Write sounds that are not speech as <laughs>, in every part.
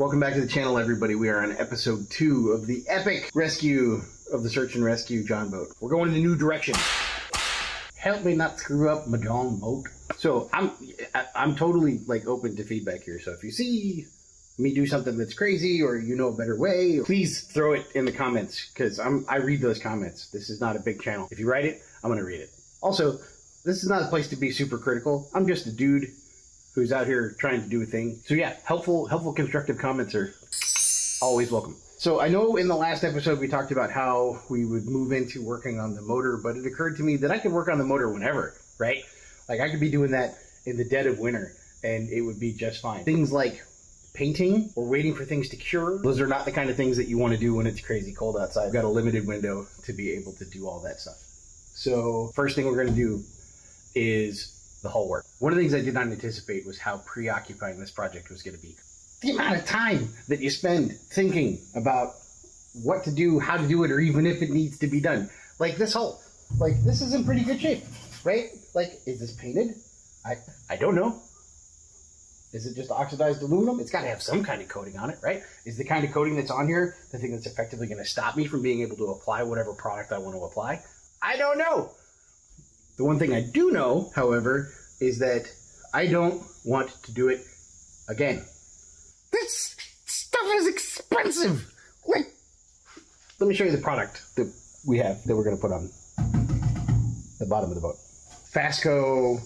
Welcome back to the channel, everybody. We are on episode two of the epic rescue of the search and rescue jon boat. We're going in a new direction. Help me not screw up my jon boat. So I'm I'm totally like open to feedback here. So if you see me do something that's crazy or you know a better way, please throw it in the comments because I'm I read those comments. This is not a big channel. If you write it, I'm gonna read it. Also, this is not a place to be super critical. I'm just a dude who's out here trying to do a thing. So yeah, helpful, helpful, constructive comments are always welcome. So I know in the last episode we talked about how we would move into working on the motor, but it occurred to me that I could work on the motor whenever, right? Like I could be doing that in the dead of winter and it would be just fine. Things like painting or waiting for things to cure, those are not the kind of things that you want to do when it's crazy cold outside. I've got a limited window to be able to do all that stuff. So first thing we're going to do is the hull work. One of the things I did not anticipate was how preoccupying this project was going to be. The amount of time that you spend thinking about what to do, how to do it, or even if it needs to be done. Like this hull, like this is in pretty good shape, right? Like, is this painted? I I don't know. Is it just oxidized aluminum? It's got to have some kind of coating on it, right? Is the kind of coating that's on here the thing that's effectively going to stop me from being able to apply whatever product I want to apply? I don't know. The one thing I do know, however, is that I don't want to do it again. This stuff is expensive. Like, let me show you the product that we have that we're going to put on the bottom of the boat. Fasco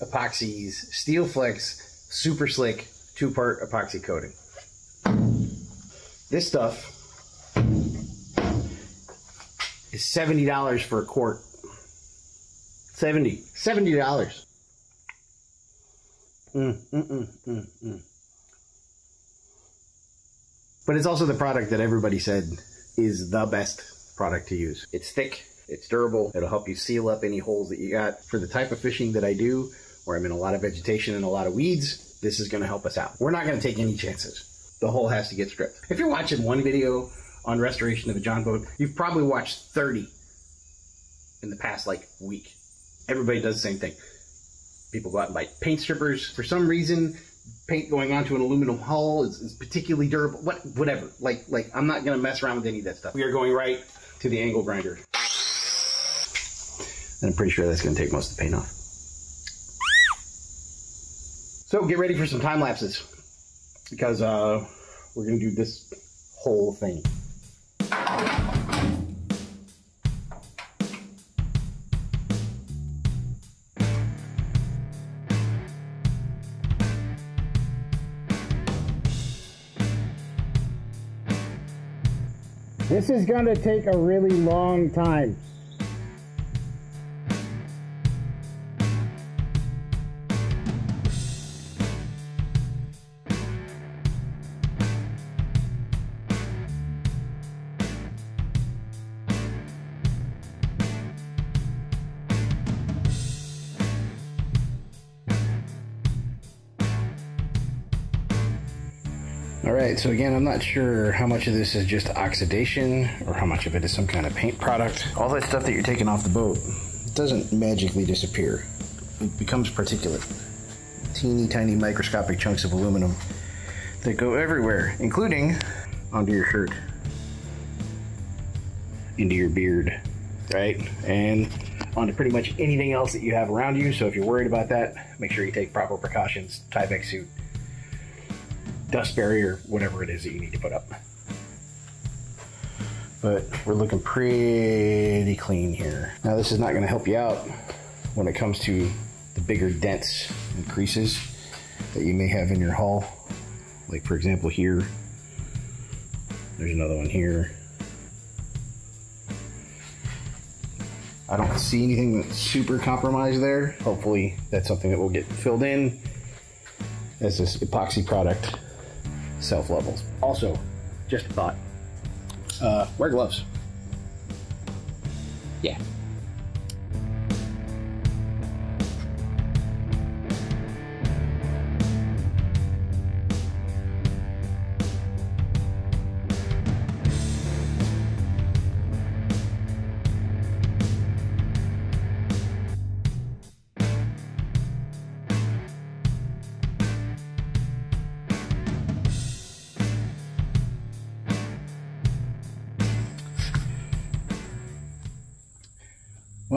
epoxies, Steel Flex, super slick, two part epoxy coating. This stuff is $70 for a quart. 70 $70. Mm, mm, mm. But it's also the product that everybody said is the best product to use. It's thick, it's durable, it'll help you seal up any holes that you got. For the type of fishing that I do, where I'm in a lot of vegetation and a lot of weeds, this is going to help us out. We're not going to take any chances. The hole has to get stripped. If you're watching one video on restoration of a jon boat, you've probably watched 30 in the past like week. Everybody does the same thing. People go out and buy paint strippers. For some reason, paint going onto an aluminum hull is, is particularly durable. What, whatever. Like, like I'm not gonna mess around with any of that stuff. We are going right to the angle grinder, and I'm pretty sure that's gonna take most of the paint off. So get ready for some time lapses because uh, we're gonna do this whole thing. This is going to take a really long time. So again, I'm not sure how much of this is just oxidation or how much of it is some kind of paint product. All that stuff that you're taking off the boat doesn't magically disappear. It becomes particulate. Teeny tiny microscopic chunks of aluminum that go everywhere, including onto your shirt, into your beard, right? And onto pretty much anything else that you have around you. So if you're worried about that, make sure you take proper precautions, Tyvek suit, dust barrier, whatever it is that you need to put up. But we're looking pretty clean here. Now this is not gonna help you out when it comes to the bigger dents and creases that you may have in your hull. Like for example here, there's another one here. I don't see anything that's super compromised there. Hopefully that's something that will get filled in as this epoxy product self levels. Also, just a thought. Uh, wear gloves. Yeah.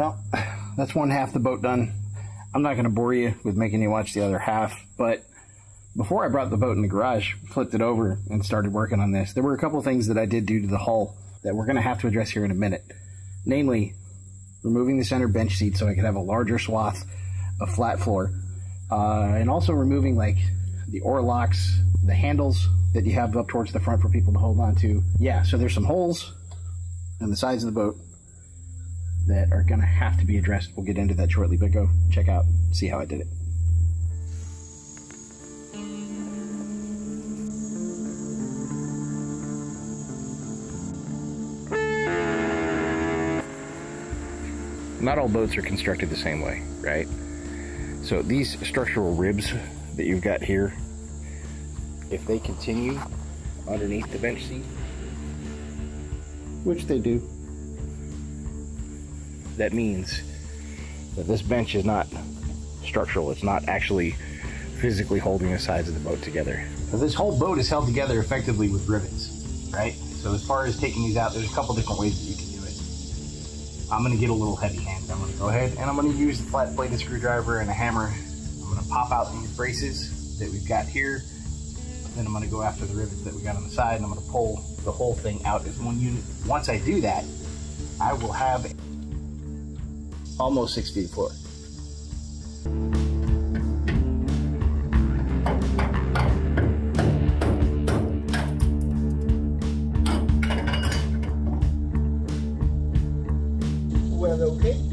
Well, <sighs> that's one half the boat done. I'm not going to bore you with making you watch the other half, but before I brought the boat in the garage, flipped it over, and started working on this, there were a couple things that I did do to the hull that we're going to have to address here in a minute. Namely, removing the center bench seat so I could have a larger swath of flat floor, uh, and also removing like the oar locks, the handles that you have up towards the front for people to hold on to. Yeah, so there's some holes in the sides of the boat that are going to have to be addressed. We'll get into that shortly, but go check out, see how I did it. Not all boats are constructed the same way, right? So these structural ribs that you've got here, if they continue underneath the bench seat, which they do, that means that this bench is not structural. It's not actually physically holding the sides of the boat together. Now, this whole boat is held together effectively with rivets, right? So as far as taking these out, there's a couple different ways that you can do it. I'm gonna get a little heavy handed. I'm gonna go ahead and I'm gonna use the flat bladed screwdriver and a hammer. I'm gonna pop out these braces that we've got here. Then I'm gonna go after the rivets that we got on the side and I'm gonna pull the whole thing out as one unit. Once I do that, I will have almost six feet floor. Well, okay.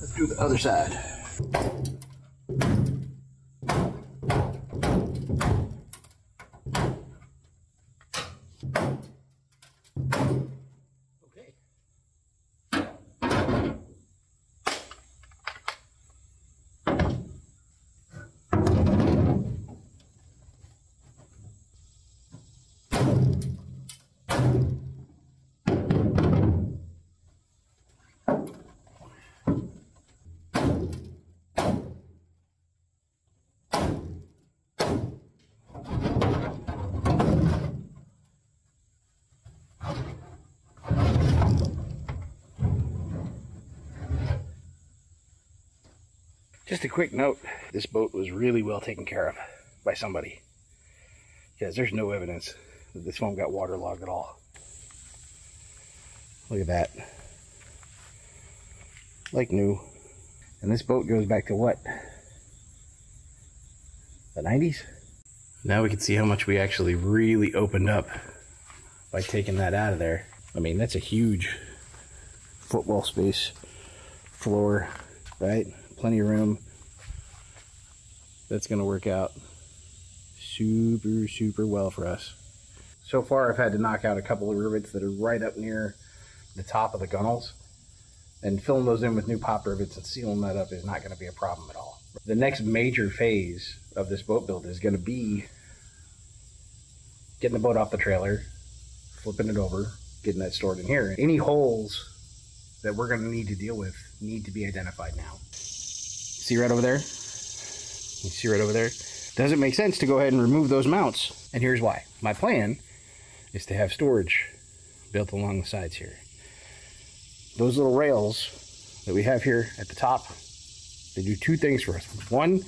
Let's do the other side. Just a quick note this boat was really well taken care of by somebody. Because there's no evidence that this one got waterlogged at all. Look at that. Like new. And this boat goes back to what? The 90s? Now we can see how much we actually really opened up by taking that out of there. I mean, that's a huge footwell space floor, right? Plenty of room. That's going to work out super, super well for us. So far, I've had to knock out a couple of rivets that are right up near the top of the gunnels. And filling those in with new pop rivets and sealing that up is not going to be a problem at all. The next major phase of this boat build is going to be getting the boat off the trailer, flipping it over, getting that stored in here. Any holes that we're going to need to deal with need to be identified now. See right over there? You see right over there? Does it make sense to go ahead and remove those mounts? And here's why. My plan is to have storage built along the sides here. Those little rails that we have here at the top, they do two things for us. One,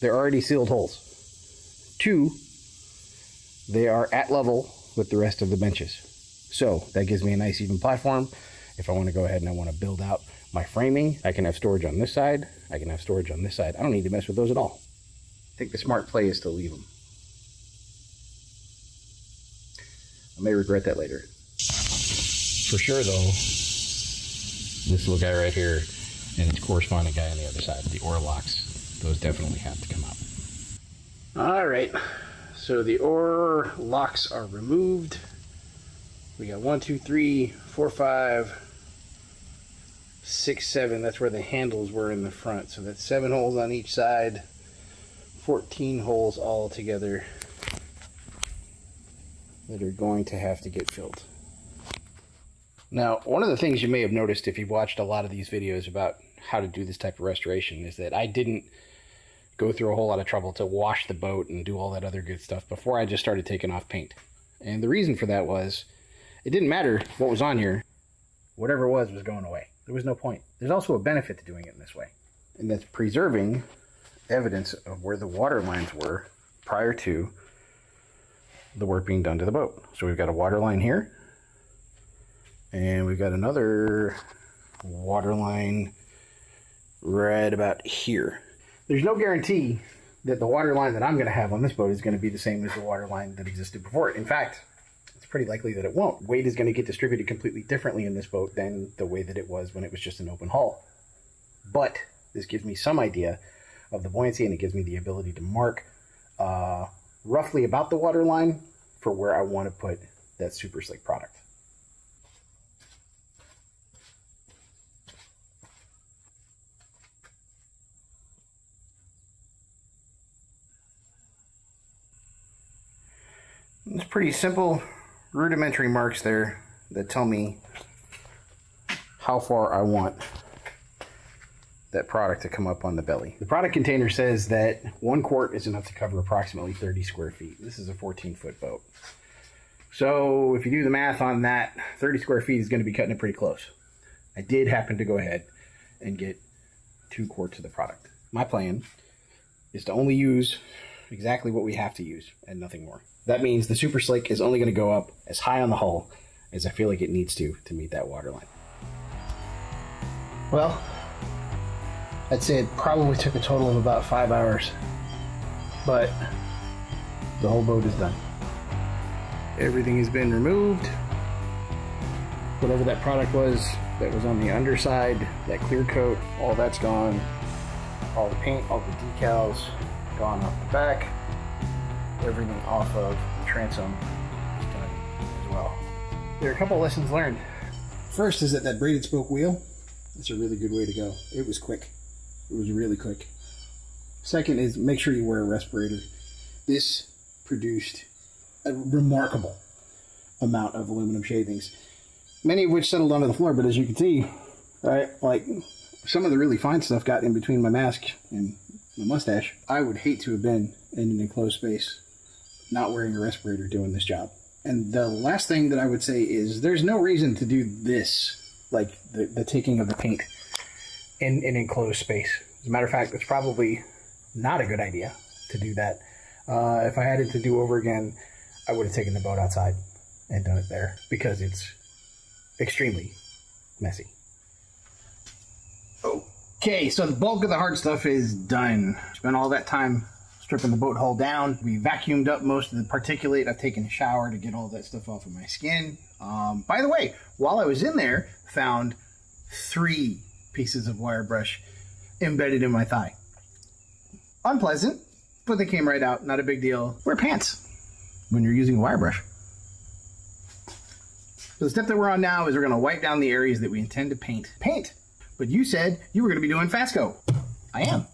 they're already sealed holes. Two, they are at level with the rest of the benches. So that gives me a nice even platform If I want to go ahead and I want to build out my framing, I can have storage on this side. I can have storage on this side. I don't need to mess with those at all. I think the smart play is to leave them. I may regret that later. For sure, though, this little guy right here and its corresponding guy on the other side, the oar locks, those definitely have to come out. All right, so the oar locks are removed. We got one, two, three, four, five, six, seven. That's where the handles were in the front. So that's seven holes on each side, 14 holes all together that are going to have to get filled. Now, one of the things you may have noticed if you've watched a lot of these videos about how to do this type of restoration is that I didn't go through a whole lot of trouble to wash the boat and do all that other good stuff before I just started taking off paint. And the reason for that was it didn't matter what was on here. Whatever it was was going away. There was no point. There's also a benefit to doing it in this way. And that's preserving evidence of where the water lines were prior to the work being done to the boat. So we've got a water line here. And we've got another water line right about here. There's no guarantee that the water line that I'm going to have on this boat is going to be the same as the water line that existed before it. In fact, pretty likely that it won't. Weight is going to get distributed completely differently in this boat than the way that it was when it was just an open hull. But this gives me some idea of the buoyancy and it gives me the ability to mark uh, roughly about the water line for where I want to put that super slick product. It's pretty simple rudimentary marks there that tell me how far I want that product to come up on the belly. The product container says that one quart is enough to cover approximately 30 square feet. This is a 14 foot boat. So if you do the math on that, 30 square feet is going to be cutting it pretty close. I did happen to go ahead and get two quarts of the product. My plan is to only use exactly what we have to use and nothing more. That means the Super Slick is only going to go up as high on the hull as I feel like it needs to to meet that water line. Well, I'd say it probably took a total of about five hours, but the whole boat is done. Everything has been removed. Whatever that product was that was on the underside, that clear coat, all that's gone. All the paint, all the decals, gone off the back. Everything off of the transom is done as well. There are a couple lessons learned. First is that that braided spoke wheel, that's a really good way to go. It was quick. It was really quick. Second is make sure you wear a respirator. This produced a remarkable amount of aluminum shavings, many of which settled onto the floor. But as you can see, right, like some of the really fine stuff got in between my mask and my mustache. I would hate to have been in an enclosed space, not wearing a respirator doing this job. And the last thing that I would say is there's no reason to do this, like the, the taking of the paint in an enclosed space. As a matter of fact, it's probably not a good idea to do that. Uh, if I had it to do over again, I would have taken the boat outside and done it there because it's extremely messy. Okay, so the bulk of the hard stuff is done. Spent all that time stripping the boat hull down. We vacuumed up most of the particulate. I've taken a shower to get all that stuff off of my skin. Um, by the way, while I was in there, found three pieces of wire brush embedded in my thigh. Unpleasant, but they came right out. Not a big deal. Wear pants when you're using a wire brush. So the step that we're on now is we're going to wipe down the areas that we intend to paint. Paint! But you said you were going to be doing Fasco. I am.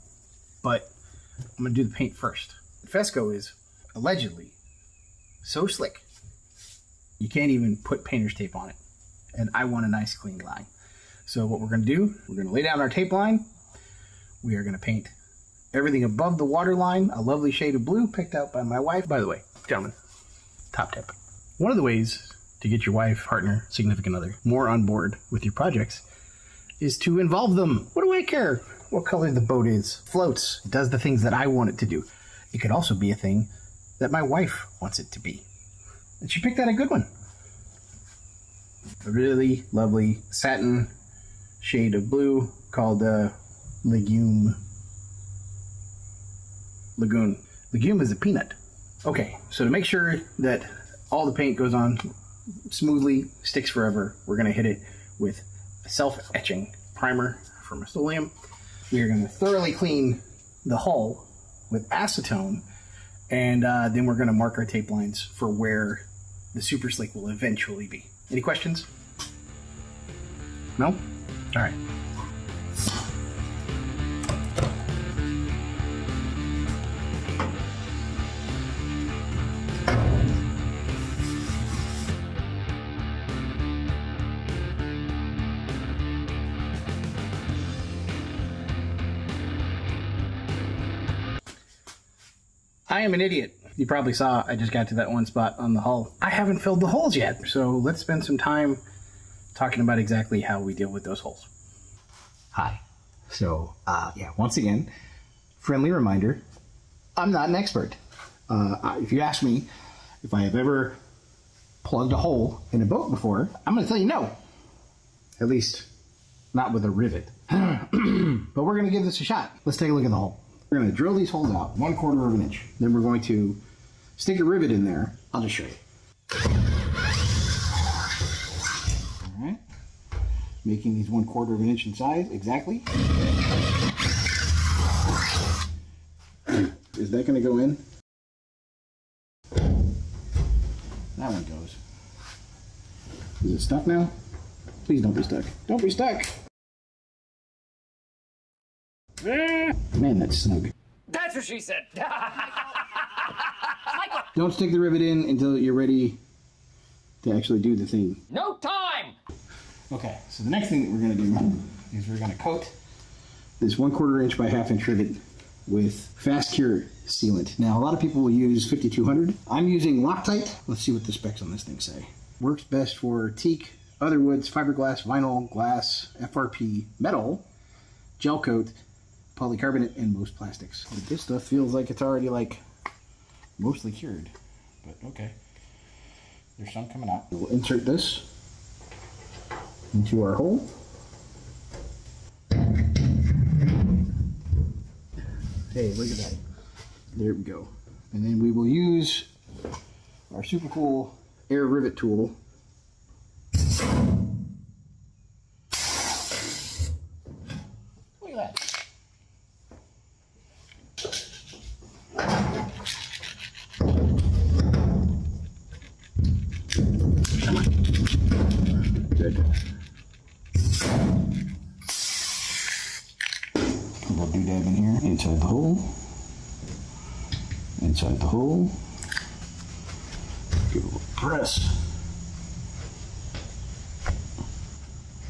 But I'm going to do the paint first. Fasco is allegedly so slick, you can't even put painter's tape on it. And I want a nice clean line. So what we're going to do, we're going to lay down our tape line. We are going to paint everything above the water line, a lovely shade of blue picked out by my wife. By the way, gentlemen, top tip. One of the ways to get your wife, partner, significant other more on board with your projects is to involve them. What do I care what color the boat is? Floats, it does the things that I want it to do. It could also be a thing that my wife wants it to be. And she picked out a good one. a really lovely satin shade of blue called uh, Legume. Lagoon. Legume is a peanut. Okay, so to make sure that all the paint goes on smoothly, sticks forever, we're to hit it with self-etching primer from Rust-Oleum. We are going to thoroughly clean the hull with acetone, and uh, then we're going to mark our tape lines for where the super slick will eventually be. Any questions? No? All right. I am an idiot. You probably saw I just got to that one spot on the hull. I haven't filled the holes yet, so let's spend some time talking about exactly how we deal with those holes. Hi. So, uh, yeah, once again, friendly reminder I'm not an expert. Uh, if you ask me if I have ever plugged a hole in a boat before, I'm going to tell you no. At least, not with a rivet. <clears throat> but we're going to give this a shot. Let's take a look at the hole. We're going to drill these holes out one quarter of an inch. Then we're going to stick a rivet in there. I'll just show you. All right. Making these one quarter of an inch in size, exactly. Is that going to go in? That one goes. Is it stuck now? Please don't be stuck. Don't be stuck! Eh. Man, that's snug. That's what she said. <laughs> Don't stick the rivet in until you're ready to actually do the thing. no time. Okay, so the next thing that we're going to do is we're going to coat this one quarter inch by half inch rivet with fast cure sealant. Now, a lot of people will use 5200. I'm using Loctite. Let's see what the specs on this thing say. Works best for teak, other woods, fiberglass, vinyl, glass, FRP, metal, gel coat, polycarbonate, and most plastics. But this stuff feels like it's already like mostly cured, but okay. There's some coming out. We'll insert this into our hole. Hey, look at that. There we go. And then we will use our super cool air rivet tool. Look at that. Good. Put a little doodad in here, inside the hole. Inside the hole. Give it a little press.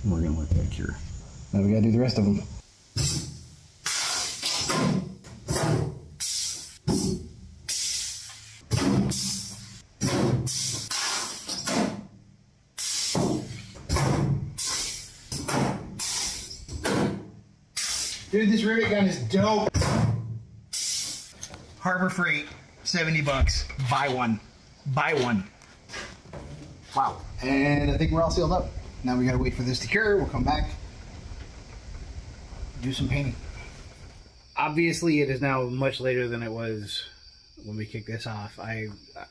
And we're gonna let that cure. Now we gotta do the rest of them. Dude, this rivet gun is dope. Harbor Freight, 70 bucks. Buy one. Buy one. Wow. And I think we're all sealed up. Now we gotta wait for this to cure. We'll come back, do some painting. Obviously, it is now much later than it was when we kicked this off. I, uh,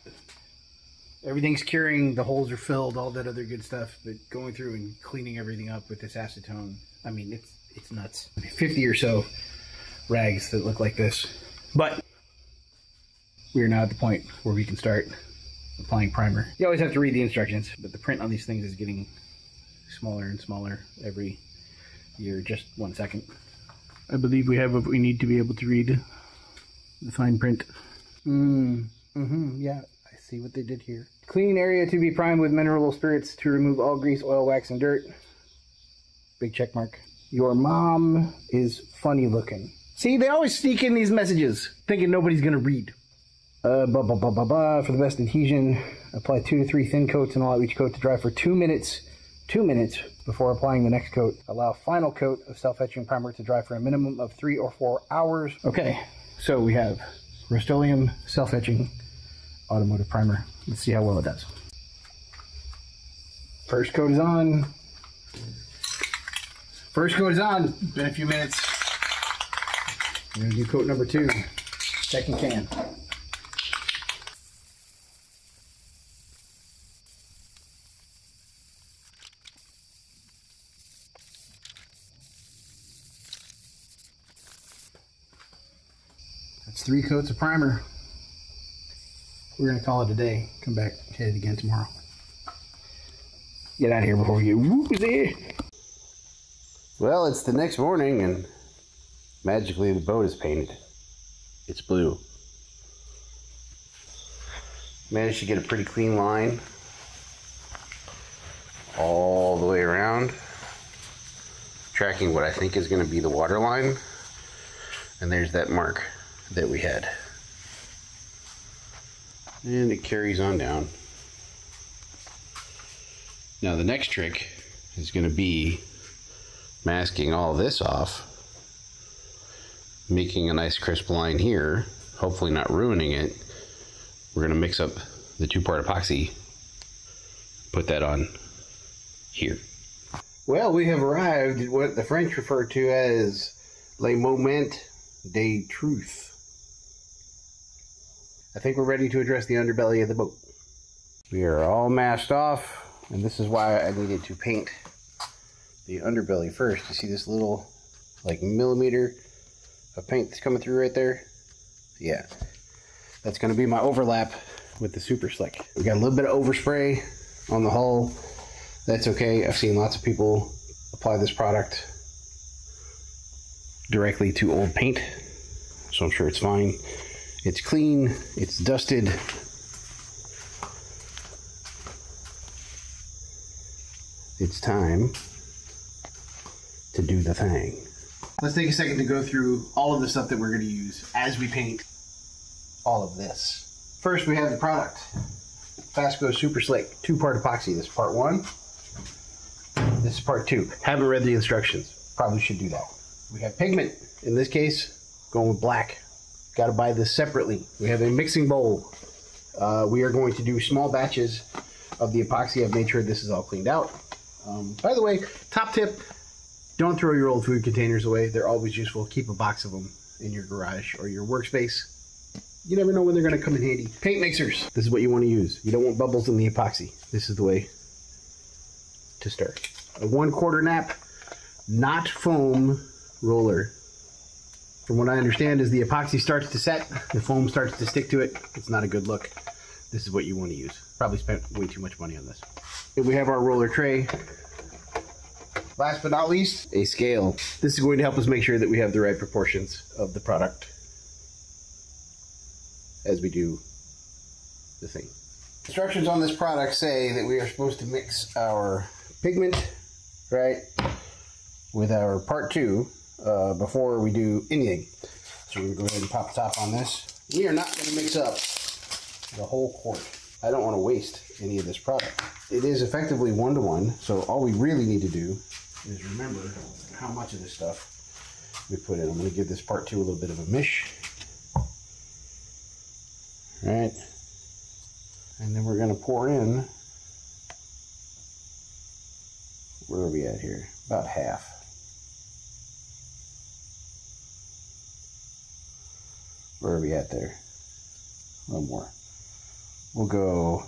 everything's curing, the holes are filled, all that other good stuff. But going through and cleaning everything up with this acetone, I mean, it's it's nuts. 50 or so rags that look like this, but we are now at the point where we can start applying primer. You always have to read the instructions, but the print on these things is getting smaller and smaller every year. Just one second. I believe we have what we need to be able to read the fine print. Mm, mm-hmm, yeah, I see what they did here. Clean area to be primed with mineral spirits to remove all grease, oil, wax, and dirt. Big check mark. Your mom is funny looking. See, they always sneak in these messages, thinking nobody's gonna read. Uh, blah, blah, blah, blah, blah. For the best adhesion, apply two to three thin coats and allow each coat to dry for two minutes. Two minutes before applying the next coat. Allow final coat of self-etching primer to dry for a minimum of three or four hours. Okay, so we have Rust-Oleum self-etching automotive primer. Let's see how well it does. First coat is on. First coat is on. Been a few minutes. We're gonna do coat number two. Second can. Three coats of primer. We're gonna call it a day. Come back, hit it again tomorrow. Get out of here before we get woozy. Well, it's the next morning and magically the boat is painted. It's blue. Managed to get a pretty clean line all the way around, tracking what I think is going to be the water line. And there's that mark that we had. And it carries on down. Now the next trick is going to be masking all this off, making a nice crisp line here, hopefully not ruining it. We're going to mix up the two-part epoxy, put that on here. Well, we have arrived at what the French refer to as Le Moment de Truth. I think we're ready to address the underbelly of the boat. We are all masked off, and this is why I needed to paint the underbelly first. You see this little, like, millimeter of paint that's coming through right there? Yeah. That's going to be my overlap with the Super Slick. We got a little bit of overspray on the hull. That's okay. I've seen lots of people apply this product directly to old paint, so I'm sure it's fine. It's clean, it's dusted. It's time to do the thing. Let's take a second to go through all of the stuff that we're going to use as we paint all of this. First, we have the product. Fasco Super Slick, two-part epoxy. This is part one. This is part two. Haven't read the instructions. Probably should do that. We have pigment. In this case, going with black. Got to buy this separately. We have a mixing bowl. Uh, we are going to do small batches of the epoxy. I've made sure this is all cleaned out. Um, by the way, top tip, don't throw your old food containers away. They're always useful. Keep a box of them in your garage or your workspace. You never know when they're going to come in handy. Paint mixers. This is what you want to use. You don't want bubbles in the epoxy. This is the way to start. A one quarter nap, not foam roller. From what I understand is the epoxy starts to set, the foam starts to stick to it. It's not a good look. This is what you want to use. Probably spent way too much money on this. We have our roller tray. Last but not least, a scale. This is going to help us make sure that we have the right proportions of the product as we do the thing. Instructions on this product say that we are supposed to mix our pigment, right, with our part two uh, before we do anything. So we're going to go ahead and pop the top on this. We are not going to mix up the whole quart. I don't want to waste any of this product. It is effectively one-to-one, so all we really need to do is remember how much of this stuff we put in. I'm going to give this part two a little bit of a mish. All right. And then we're going to pour in, where are we at here? About half. Where are we at there? A little more. We'll go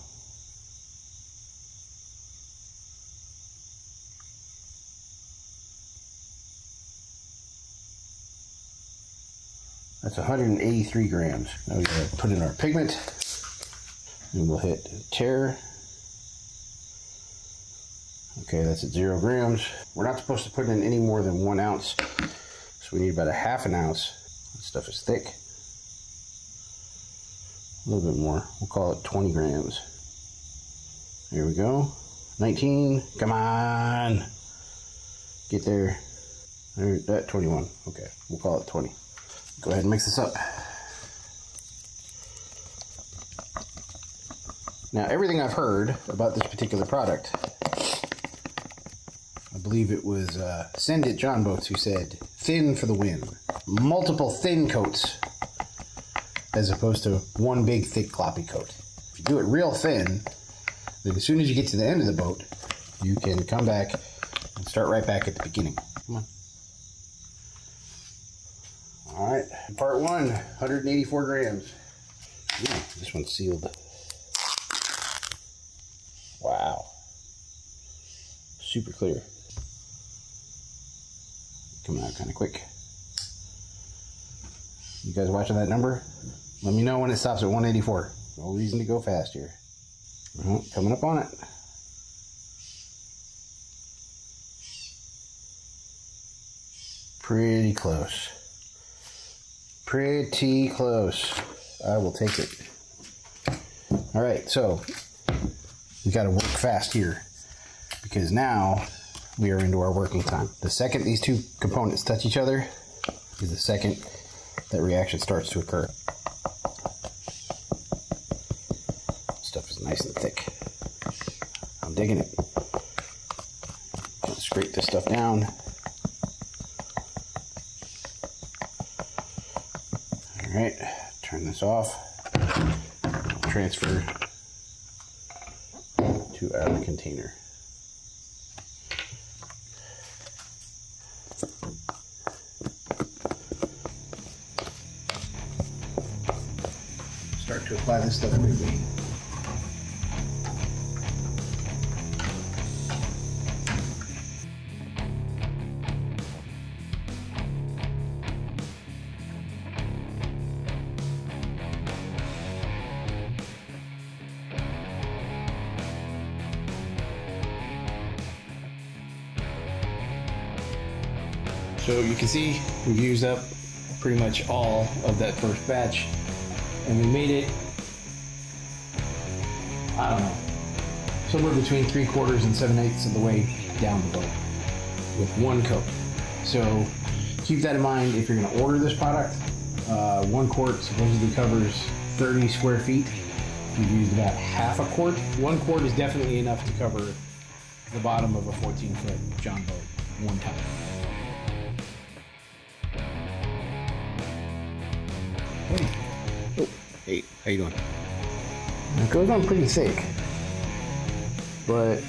That's 183 grams. Now going to put in our pigment. And we'll hit tear. Okay, that's at zero grams. We're not supposed to put in any more than one ounce. So we need about a half an ounce. This stuff is thick. A little bit more. We'll call it 20 grams. There we go. 19. Come on. Get there. There, that 21. Okay, we'll call it 20. Go ahead and mix this up. Now, everything I've heard about this particular product, I believe it was uh, Send It John Boats who said, thin for the win. Multiple thin coats as opposed to one big thick gloppy coat. If you do it real thin, then as soon as you get to the end of the boat, you can come back and start right back at the beginning. Come on. All right, part one, 184 grams. Ooh, this one's sealed. Wow. Super clear. Coming out kind of quick. You guys watching that number? Let me know when it stops at 184. No reason to go fast here. Well, coming up on it. Pretty close. Pretty close. I will take it. All right, so we got to work fast here because now we are into our working time. The second these two components touch each other is the second that reaction starts to occur. Stuff is nice and thick. I'm digging it. Scrape this stuff down. All right, turn this off. Transfer to our container. Start to apply this stuff quickly. So you can see we've used up pretty much all of that first batch and we made it, I don't know, somewhere between three quarters and seven eighths of the way down the boat with one coat. So keep that in mind if you're going to order this product. Uh, one quart supposedly covers 30 square feet. We've used about half a quart. One quart is definitely enough to cover the bottom of a 14 foot jon boat one time. Oh, hey, how you doing? It goes on pretty thick, but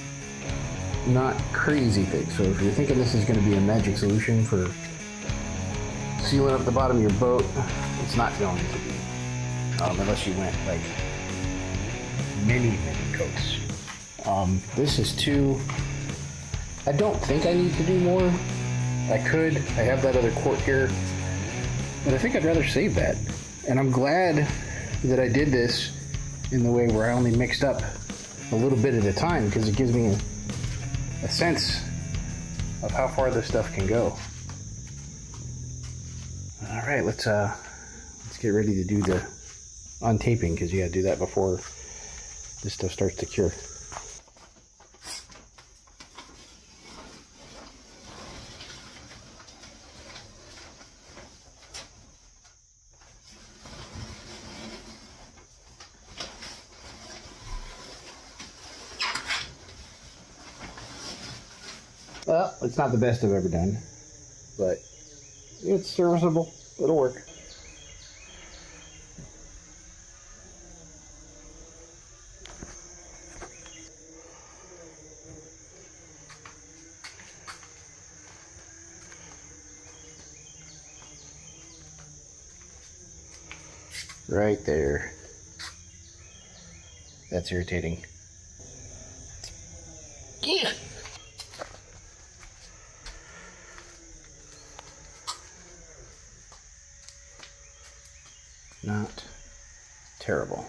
not crazy thick. So if you're thinking this is going to be a magic solution for sealing up the bottom of your boat, it's not going to be. Um, unless you went like many, many coats. Um, this is too. I don't think I need to do more. I could. I have that other quart here, but I think I'd rather save that. And I'm glad that I did this in the way where I only mixed up a little bit at a time because it gives me a, sense of how far this stuff can go. All right, let's uh, let's get ready to do the untaping because you got to do that before this stuff starts to cure. Well, it's not the best I've ever done, but it's serviceable. It'll work. Right there. That's irritating. Yeah. Not terrible.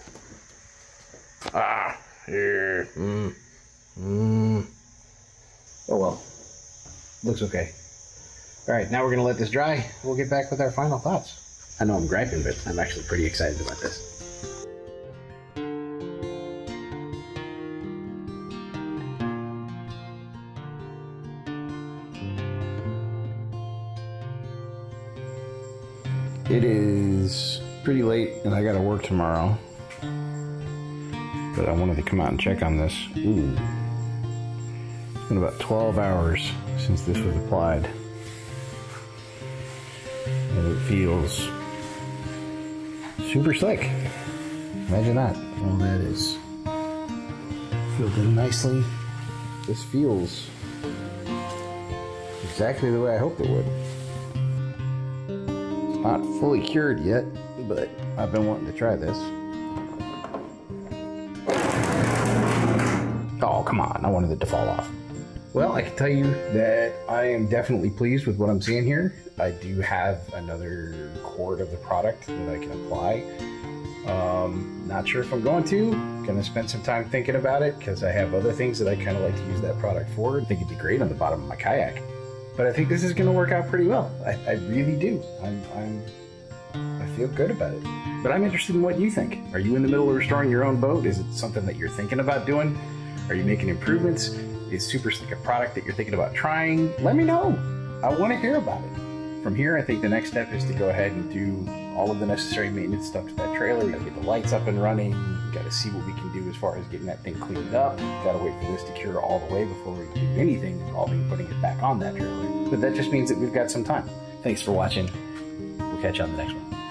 Ah, here. Mm. Mm. Oh well. Looks okay. All right, now we're gonna let this dry. We'll get back with our final thoughts. I know I'm griping, but I'm actually pretty excited about this. It is pretty late and I gotta work tomorrow. But I wanted to come out and check on this. Ooh. It's been about 12 hours since this was applied. And it feels super slick. Imagine that. All that is filled in nicely. this feels exactly the way I hoped it would. It's not fully cured yet, but I've been wanting to try this. Oh, come on. I wanted it to fall off. Well, I can tell you that I am definitely pleased with what I'm seeing here. I do have another quart of the product that I can apply. Um, not sure if I'm going to. Gonna spend some time thinking about it because I have other things that I kind of like to use that product for. I think it'd be great on the bottom of my kayak. But I think this is gonna work out pretty well. I, I really do. I'm, I'm, I feel good about it. But I'm interested in what you think. Are you in the middle of restoring your own boat? Is it something that you're thinking about doing? Are you making improvements? Is Super Slick a product that you're thinking about trying? Let me know. I want to hear about it. From here, I think the next step is to go ahead and do all of the necessary maintenance stuff to that trailer. Gotta get the lights up and running. Gotta see what we can do as far as getting that thing cleaned up. Gotta wait for this to cure all the way before we do anything involving putting it back on that trailer. But that just means that we've got some time. Thanks for watching. We'll catch you on the next one.